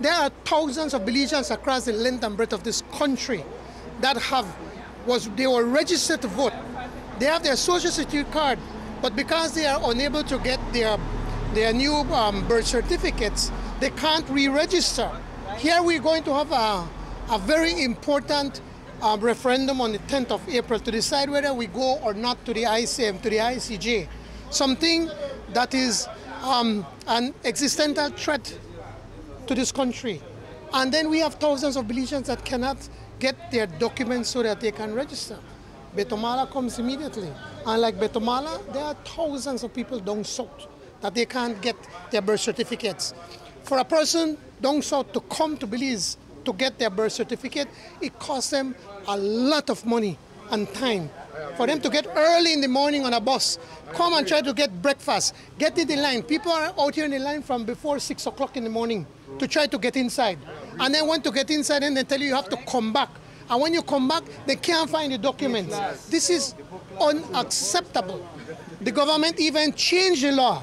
There are thousands of Belizeans across the length and breadth of this country that have was they were registered to vote. They have their social security card, but because they are unable to get their their new um, birth certificates, they can't re-register. Here we're going to have a, a very important um, referendum on the 10th of April to decide whether we go or not to the ICM, to the ICJ. Something that is um, an existential threat to this country. And then we have thousands of Belizeans that cannot get their documents so that they can register. Betomala comes immediately. And like Betomala, there are thousands of people down south that they can't get their birth certificates. For a person down south to come to Belize to get their birth certificate, it costs them a lot of money and time. For them to get early in the morning on a bus, come and try to get breakfast, get in the line. People are out here in the line from before 6 o'clock in the morning to try to get inside. And then want to get inside and they tell you you have to come back. And when you come back, they can't find the documents. This is unacceptable. The government even changed the law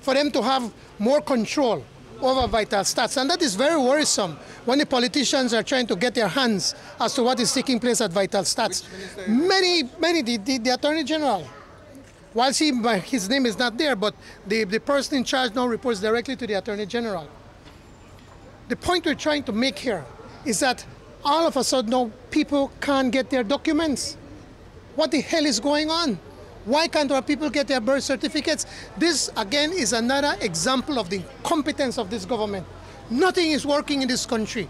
for them to have more control over vital stats. And that is very worrisome when the politicians are trying to get their hands as to what is taking place at vital stats. Many, many, the, the, the Attorney General, whilst he, his name is not there, but the, the person in charge now reports directly to the Attorney General. The point we're trying to make here is that all of a sudden now people can't get their documents. What the hell is going on? Why can't our people get their birth certificates? This, again, is another example of the competence of this government. Nothing is working in this country.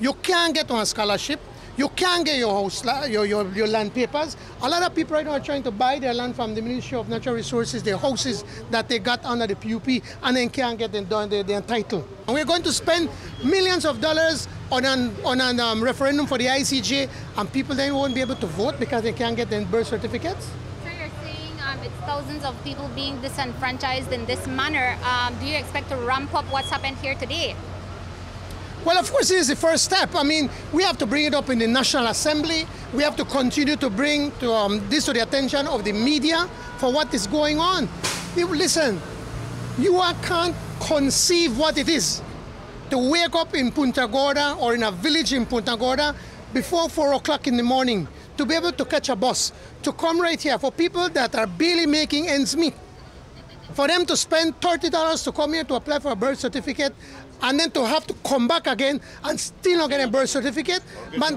You can't get on a scholarship. You can't get your house, your, your, your land papers. A lot of people right now are trying to buy their land from the Ministry of Natural Resources, their houses that they got under the PUP, and then can't get them done, their, their title. And we're going to spend millions of dollars on an, on an um, referendum for the ICJ, and people then won't be able to vote because they can't get their birth certificates? Thousands of people being disenfranchised in this manner. Um, do you expect to ramp up what's happened here today? Well, of course, it is the first step. I mean, we have to bring it up in the National Assembly. We have to continue to bring to, um, this to the attention of the media for what is going on. You, listen, you can't conceive what it is to wake up in Punta Gorda or in a village in Punta Gorda before 4 o'clock in the morning to be able to catch a bus, to come right here for people that are barely making ends meet for them to spend $30 to come here to apply for a birth certificate and then to have to come back again and still not get a birth certificate. Okay.